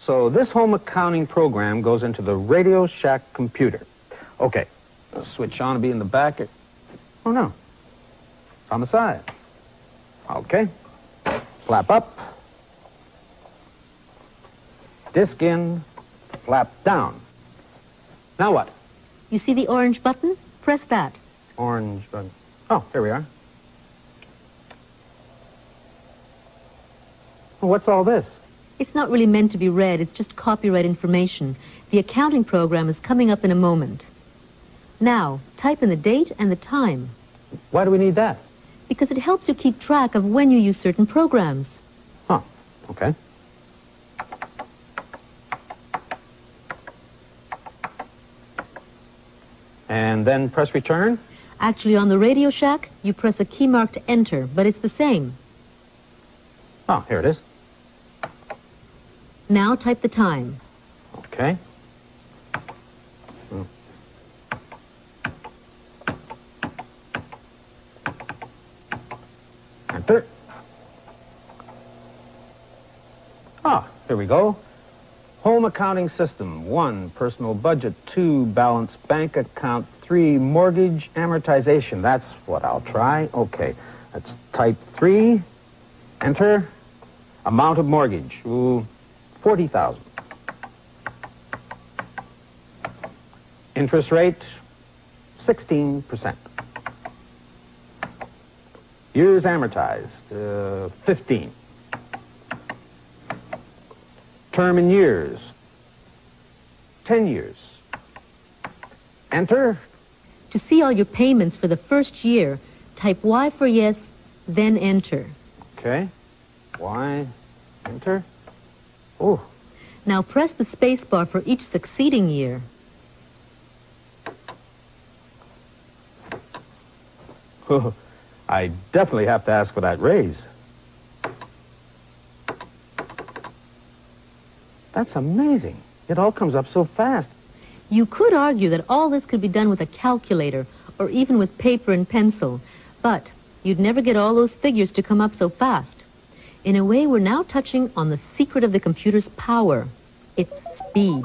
So this home accounting program goes into the Radio Shack computer. Okay, the switch on to be in the back. Oh, no. It's on the side. Okay. Flap up. Disc in. Flap down. Now what? You see the orange button? Press that. Orange button. Oh, here we are. What's all this? It's not really meant to be read. It's just copyright information. The accounting program is coming up in a moment. Now, type in the date and the time. Why do we need that? Because it helps you keep track of when you use certain programs. Oh, okay. And then press return? Actually, on the Radio Shack, you press a key marked enter, but it's the same. Oh, here it is. Now type the time. Okay. Enter. Ah, here we go. Home accounting system. One, personal budget. Two, balance bank account. Three, mortgage amortization. That's what I'll try. Okay, let's type three. Enter. Amount of mortgage. Ooh, 40,000. Interest rate, 16%. Years amortized, uh, 15. Term in years, 10 years. Enter. To see all your payments for the first year, type Y for yes, then enter. Okay. Y, enter. Oh, Now press the space bar for each succeeding year. Oh, I definitely have to ask for that raise. That's amazing. It all comes up so fast. You could argue that all this could be done with a calculator or even with paper and pencil, but you'd never get all those figures to come up so fast. In a way, we're now touching on the secret of the computer's power. Its speed.